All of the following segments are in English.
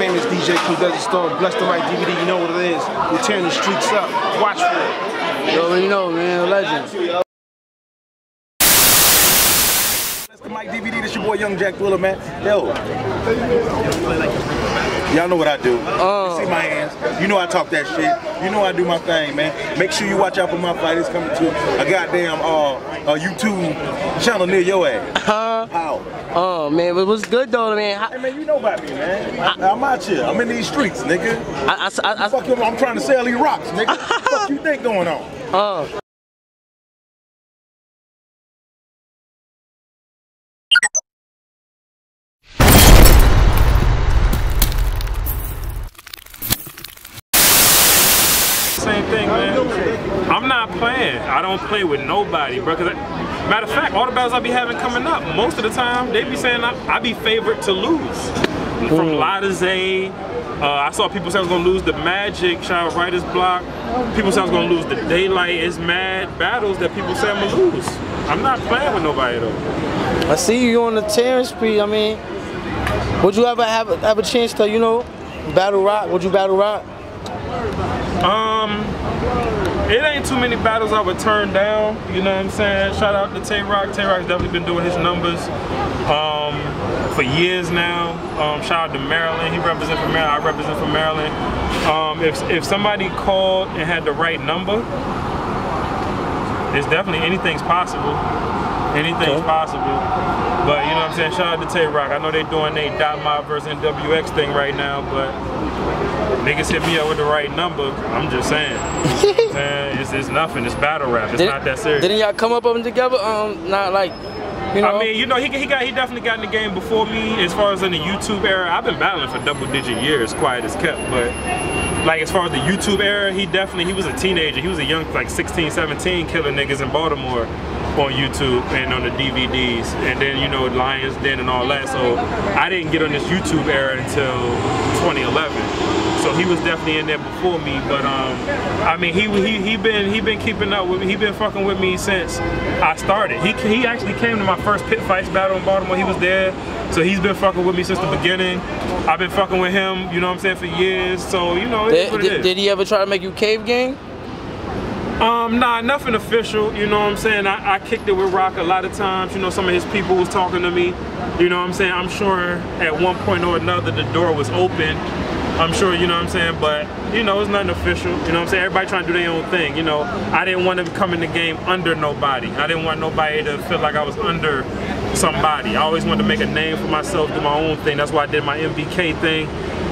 famous DJ Q Desert Storm. Bless the mic DVD, you know what it is. We're tearing the streets up. Watch for it. You already know, man. Legend. Bless the mic DVD. This your boy Young Jack Thriller, man. Yo. Y'all know what I do. Oh. You see my hands. You know I talk that shit. You know I do my thing, man. Make sure you watch out for my fight. It's coming to a goddamn uh, a YouTube channel near your ass. Huh? How? Oh man, but what's good though, man? Hey man, you know about me, man. I, am out here. I'm in these streets, nigga. I, I, I, I, Fuck you, I'm trying to sell these rocks, nigga. What you think going on? oh. Same thing, man. I'm not playing. I don't play with nobody, bro. Cause I, matter of fact, all the battles I be having coming up, most of the time they be saying I, I be favored to lose. From La to Zay, uh, I saw people say I was gonna lose the Magic, shout out Writers Bloque. People say I was gonna lose the Daylyt. It's mad battles that people say I'm gonna lose. I'm not playing with nobody though. I see you on the tearing spree. I mean, would you ever have have a chance to, you know, battle Roc? Would you battle Roc? Um, it ain't too many battles I would turn down. You know what I'm saying? Shout out to Tay Roc. Tay Roc's definitely been doing his numbers um, for years now. Um, shout out to Maryland. He represents for Maryland. I represent for Maryland. Um, if if somebody called and had the right number, it's definitely anything's possible. Anything's Okay. possible. But you know what I'm saying? Shout out to Tay Roc. I know they doing they Dot Mobb versus NWX thing right now, but niggas hit me up with the right number. I'm just saying. You know what I'm saying? It's, it's nothing. It's battle rap. It's Did- not that serious. Didn't y'all come up with them together? Um, not like, you know. I mean, you know, he, he got he definitely got in the game before me. As far as in the YouTube era, I've been battling for double digit years, quiet as kept. But like as far as the YouTube era, he definitely he was a teenager. He was a young like 16, 17, killing niggas in Baltimore on YouTube and on the DVDs, and then you know Lions Den and all that. So I didn't get on this YouTube era until 2011. So he was definitely in there before me, but um, I mean he he he been he been keeping up with me. He been fucking with me since I started. He he actually came to my first pit fights battle in Baltimore. He was there, so he's been fucking with me since the beginning. I've been fucking with him, you know what I'm saying, for years. So you know, it's Did, did, did he ever try to make you cave gang? Um, nah, nothing official. You know what I'm saying? I, I kicked it with Roc a lot of times. You know, some of his people was talking to me. You know what I'm saying? I'm sure at one point or another the door was open. I'm sure, you know what I'm saying? But, you know, it's nothing official. You know what I'm saying? Everybody trying to do their own thing. You know, I didn't want to come in the game under nobody. I didn't want nobody to feel like I was under somebody. I always wanted to make a name for myself, do my own thing. That's why I did my MBK thing.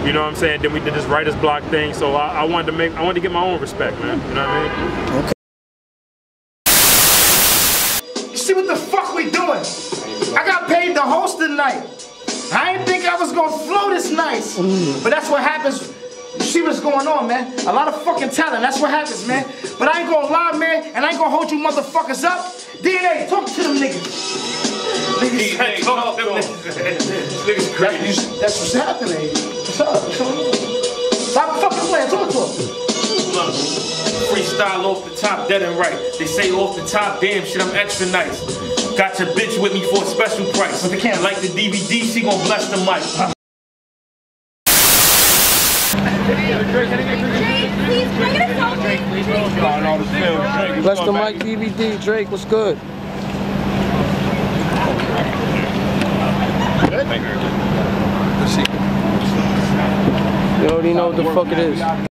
You know what I'm saying? Then we did this Writers Bloque thing. So I, I wanted to make, I wanted to get my own respect, man. You know what I mean? Okay. See what the fuck we doing? I got paid to host the night. I didn't think I was gonna flow this nice. Mm. But that's what happens. You see what's going on, man? A lot of fucking talent. That's what happens, man. But I ain't gonna lie, man, and I ain't gonna hold you motherfuckers up. DNA, talk to them niggas. Niggas, talk to them niggas. That's, that's what's happening. What's up? What's up? Stop fucking playing. Talk to them. Freestyle off the top, dead and right. They say off the top, damn shit, I'm extra nice. Got your bitch with me for a special price. But they can't- Like the DVD, she gon' bless the mic. Bless the mic DVD. Drake, what's good? You already know what the fuck it is.